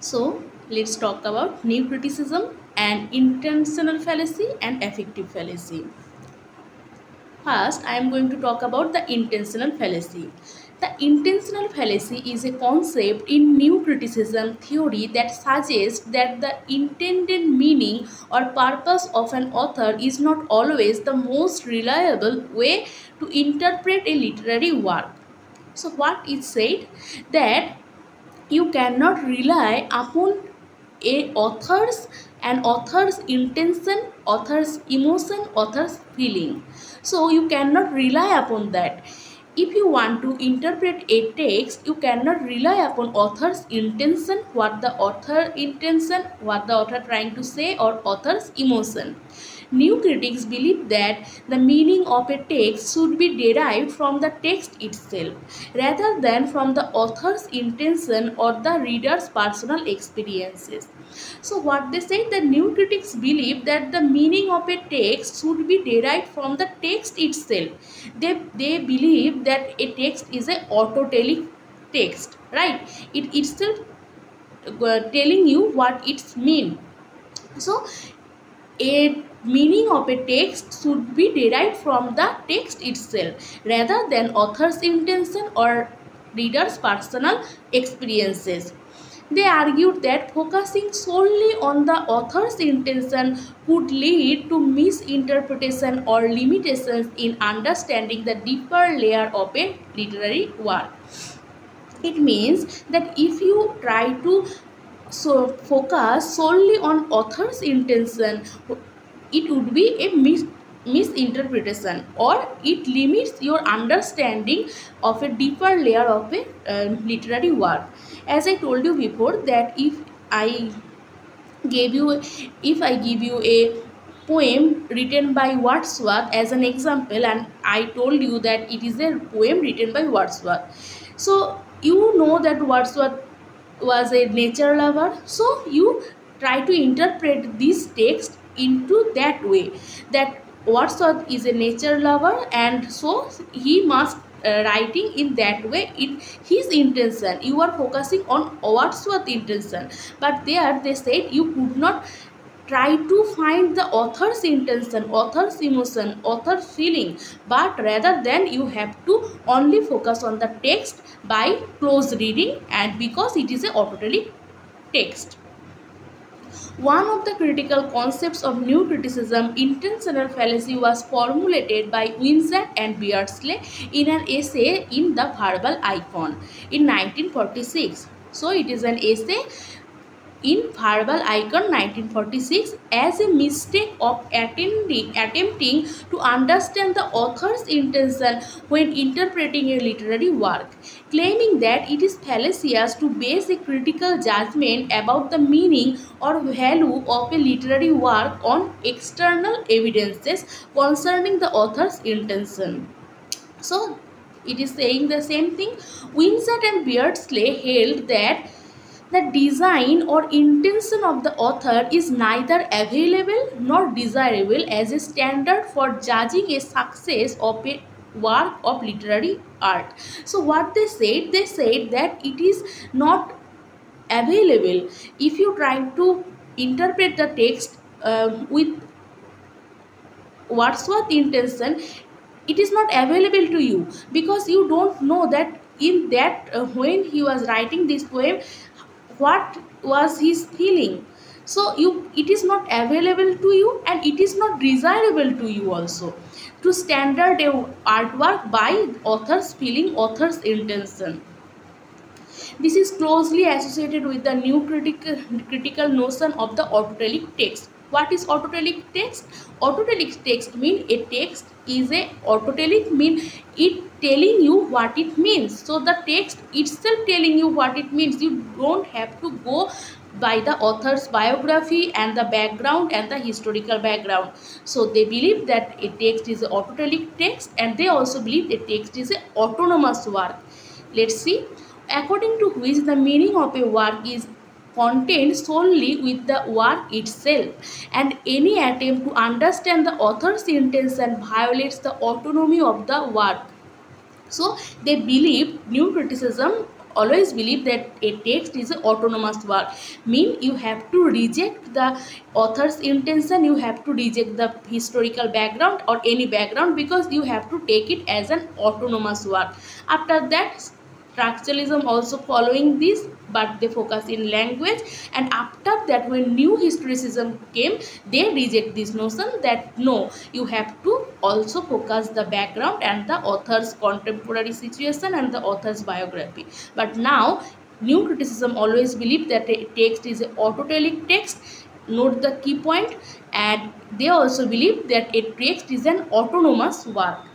So let's talk about new criticism and intentional fallacy and affective fallacy. First, I am going to talk about the intentional fallacy. The intentional fallacy is a concept in new criticism theory that suggests that the intended meaning or purpose of an author is not always the most reliable way to interpret a literary work. So, what is said that you cannot rely upon a author's an author's intention author's emotion author's feeling so you cannot rely upon that if you want to interpret a text you cannot rely upon author's intention what the author intention what the author trying to say or author's emotion new critics believe that the meaning of a text should be derived from the text itself rather than from the author's intention or the reader's personal experiences so what they say, the new critics believe that the meaning of a text should be derived from the text itself. They, they believe that a text is a autotelic text, right? It itself uh, telling you what it's mean. So a meaning of a text should be derived from the text itself rather than author's intention or reader's personal experiences. They argued that focusing solely on the author's intention could lead to misinterpretation or limitations in understanding the deeper layer of a literary work. It means that if you try to so focus solely on author's intention, it would be a mis misinterpretation or it limits your understanding of a deeper layer of a uh, literary work. As i told you before that if i gave you if i give you a poem written by wordsworth as an example and i told you that it is a poem written by wordsworth. So you know that wordsworth was a nature lover. So you try to interpret this text into that way that Wordsworth is a nature lover and so he must uh, writing in that way in his intention. You are focusing on Wordsworth intention. But there they said you could not try to find the author's intention author's emotion author's feeling but rather than you have to only focus on the text by close reading and because it is a autotelic text one of the critical concepts of new criticism, intentional fallacy, was formulated by Wimsatt and Beardsley in an essay in The Verbal Icon in 1946. So, it is an essay in Verbal Icon 1946 as a mistake of attending, attempting to understand the author's intention when interpreting a literary work, claiming that it is fallacious to base a critical judgment about the meaning or value of a literary work on external evidences concerning the author's intention. So, it is saying the same thing. Wimsatt and Beardsley held that the design or intention of the author is neither available nor desirable as a standard for judging a success of a work of literary art. So what they said, they said that it is not available if you try to interpret the text uh, with Wordsworth intention it is not available to you because you don't know that in that uh, when he was writing this poem what was his feeling. So you it is not available to you and it is not desirable to you also. To standard artwork by author's feeling author's intention. This is closely associated with the new critical critical notion of the autotelic text. What is autotelic text? Autotelic text mean a text is a autotelic mean it telling you what it means. So the text itself telling you what it means. You don't have to go by the author's biography and the background and the historical background. So they believe that a text is an autotelic text and they also believe a text is an autonomous work. Let's see. According to which the meaning of a work is contained solely with the work itself and any attempt to understand the author's intention violates the autonomy of the work so they believe new criticism always believe that a text is an autonomous work. Mean you have to reject the author's intention you have to reject the historical background or any background because you have to take it as an autonomous work. After that structuralism also following this but they focus in language. And after that when new historicism came they reject this notion that no you have to also focus the background and the author's contemporary situation and the author's biography. But now new criticism always believe that a text is an autotelic text note the key point and they also believe that a text is an autonomous work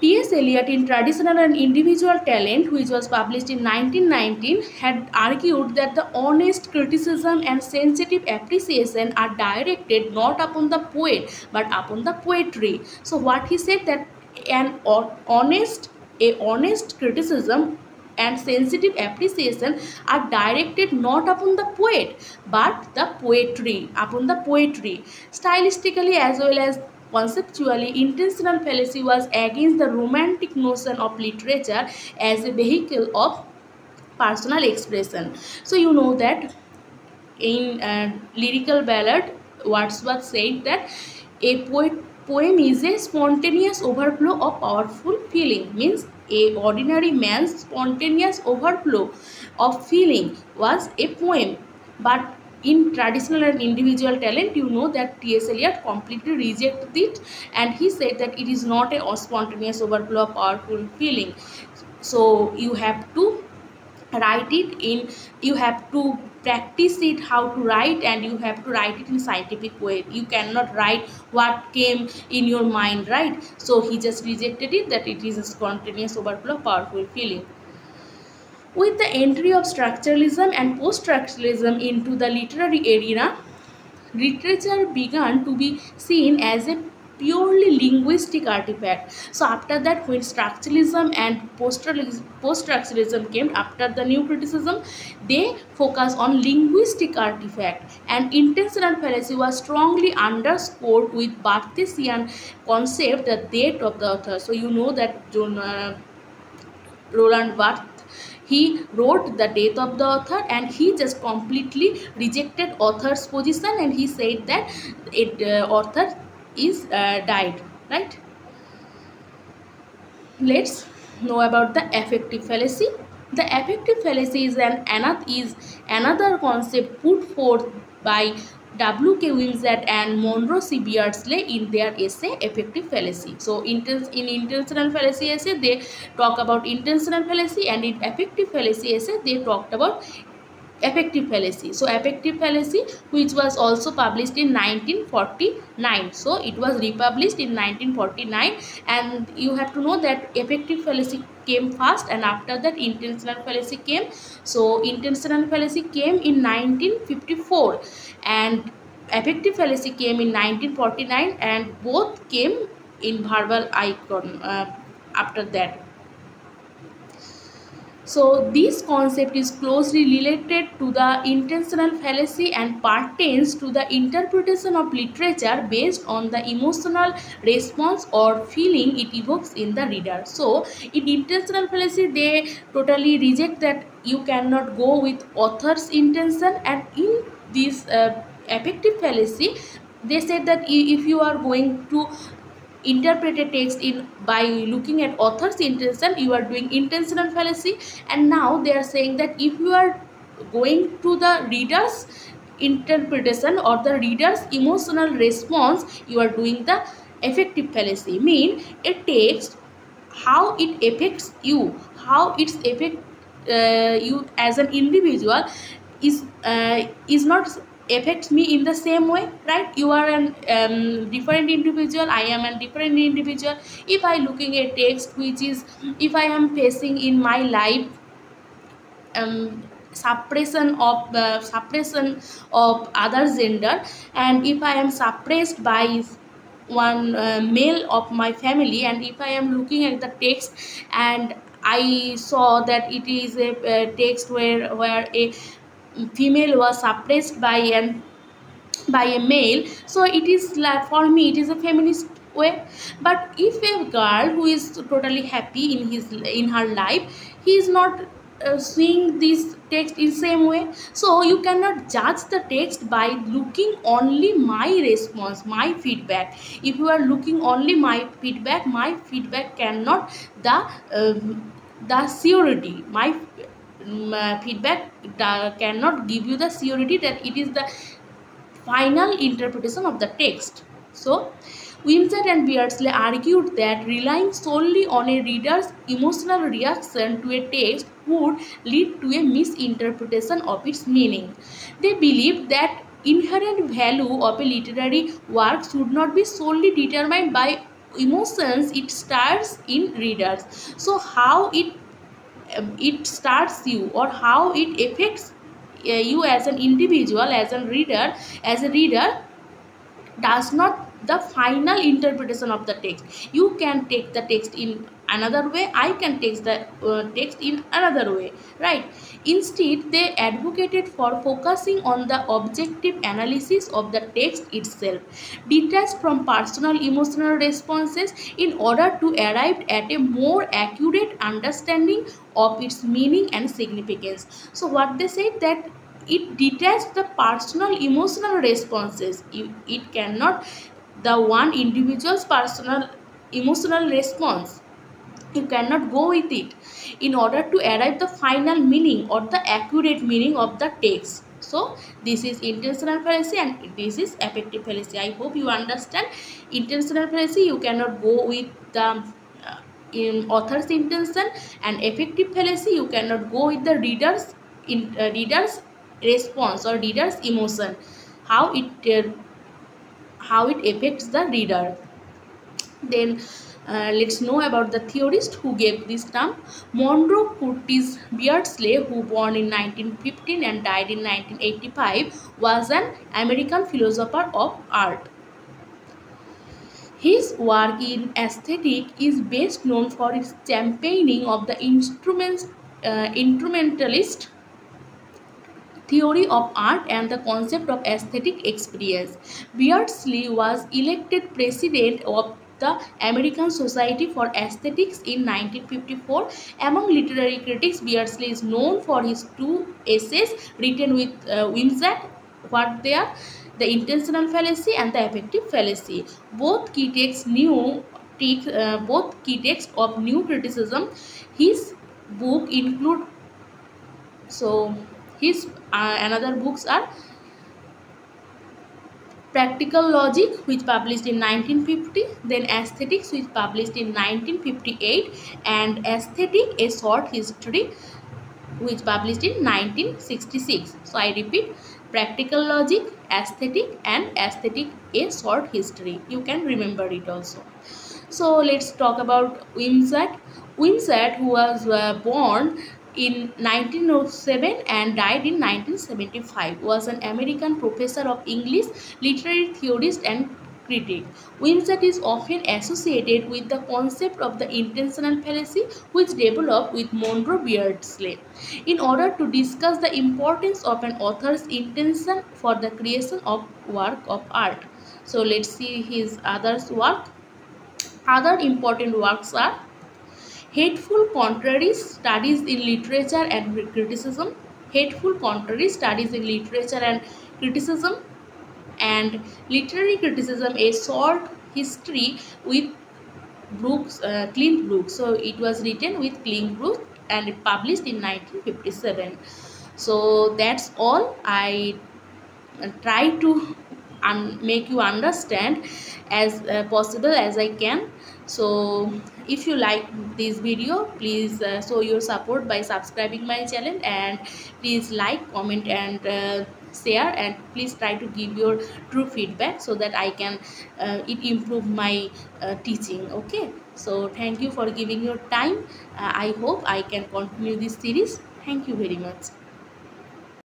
T.S. Eliot in Traditional and Individual Talent, which was published in 1919, had argued that the honest criticism and sensitive appreciation are directed not upon the poet but upon the poetry. So what he said that an honest, a honest criticism and sensitive appreciation are directed not upon the poet but the poetry upon the poetry stylistically as well as Conceptually, intentional fallacy was against the romantic notion of literature as a vehicle of personal expression. So you know that in uh, lyrical ballad, Wordsworth said that a poet poem is a spontaneous overflow of powerful feeling means a ordinary man's spontaneous overflow of feeling was a poem but in traditional and individual talent you know that T.S. Eliot completely rejected it and he said that it is not a spontaneous overflow of powerful feeling. So you have to write it in you have to practice it how to write and you have to write it in scientific way. You cannot write what came in your mind right? So he just rejected it that it is a spontaneous overflow of powerful feeling with the entry of structuralism and post-structuralism into the literary arena, literature began to be seen as a purely linguistic artifact. So after that when structuralism and post-structuralism came after the new criticism, they focus on linguistic artifact and intentional fallacy was strongly underscored with Barthesian concept the date of the author. So you know that John, uh, Roland Barthes he wrote the death of the author and he just completely rejected author's position and he said that it uh, author is uh, died right? Let's know about the affective fallacy. The affective fallacy is an another is another concept put forth by W.K. Wimsatt and Monroe C. Beardsley in their essay Effective Fallacy. So in intentional fallacy essay they talk about intentional fallacy and in effective fallacy essay they talked about affective fallacy. So affective fallacy which was also published in 1949 so it was republished in 1949 and you have to know that affective fallacy came first and after that intentional fallacy came. So intentional fallacy came in 1954 and affective fallacy came in 1949 and both came in verbal icon uh, after that so this concept is closely related to the intentional fallacy and pertains to the interpretation of literature based on the emotional response or feeling it evokes in the reader. So in intentional fallacy they totally reject that you cannot go with author's intention and in this uh, affective fallacy they said that if you are going to interpret a text in by looking at author's intention you are doing intentional fallacy. And now they are saying that if you are going to the reader's interpretation or the reader's emotional response you are doing the affective fallacy. Mean a text how it affects you how it's affect uh, you as an individual is uh, is not affects me in the same way right? You are an um, different individual i am a different individual. If i looking at text which is if i am facing in my life um, suppression of uh, suppression of other gender and if i am suppressed by one uh, male of my family and if i am looking at the text and i saw that it is a, a text where where a female was suppressed by an by a male. So it is like for me it is a feminist way. But if a girl who is totally happy in his in her life he is not uh, seeing this text in same way. So you cannot judge the text by looking only my response my feedback. If you are looking only my feedback my feedback cannot the um, the surety my feedback cannot give you the surety that it is the final interpretation of the text so Wimsatt and Beardsley argued that relying solely on a reader's emotional reaction to a text would lead to a misinterpretation of its meaning. They believed that inherent value of a literary work should not be solely determined by emotions it stirs in readers. So how it it starts you or how it affects uh, you as an individual as a reader as a reader does not the final interpretation of the text. You can take the text in another way i can take the uh, text in another way right? Instead they advocated for focusing on the objective analysis of the text itself detached from personal emotional responses in order to arrive at a more accurate understanding of its meaning and significance. So what they said that it detaches the personal emotional responses. It, it cannot the one individual's personal emotional response you cannot go with it in order to arrive the final meaning or the accurate meaning of the text. So this is intentional fallacy and this is affective fallacy. I hope you understand. Intentional fallacy you cannot go with the uh, in author's intention. And affective fallacy you cannot go with the reader's in uh, reader's response or reader's emotion. How it uh, how it affects the reader. Then uh, let's know about the theorist who gave this term monroe curtis beardsley who born in 1915 and died in 1985 was an american philosopher of art his work in aesthetic is best known for its championing of the instruments, uh, instrumentalist theory of art and the concept of aesthetic experience. Beardsley was elected president of the American Society for Aesthetics in 1954. Among literary critics, Beardsley is known for his two essays written with uh, Wimsatt, what they are, the intentional fallacy and the affective fallacy. Both key texts new uh, both key texts of new criticism. His book include so his uh, another books are practical logic which published in 1950 then aesthetics which published in 1958 and aesthetic a short history which published in 1966 so i repeat practical logic aesthetic and aesthetic a short history. You can remember it also. So let's talk about Wimsatt. Wimsatt who was uh, born in 1907 and died in 1975 was an American professor of English, literary theorist and critic. Wimsatt is often associated with the concept of the intentional fallacy which developed with Monroe Beardsley. In order to discuss the importance of an author's intention for the creation of work of art. So let's see his other work. Other important works are Hateful Contraries Studies in Literature and Criticism. Hateful Contraries Studies in Literature and Criticism. And Literary Criticism, a short history with Brooks, uh, Clint Brooks. So it was written with Clint Brooks and published in 1957. So that's all I uh, try to make you understand as uh, possible as I can. So if you like this video please uh, show your support by subscribing my channel and please like comment and uh, share and please try to give your true feedback so that i can uh, it improve my uh, teaching okay? So thank you for giving your time. Uh, i hope i can continue this series. Thank you very much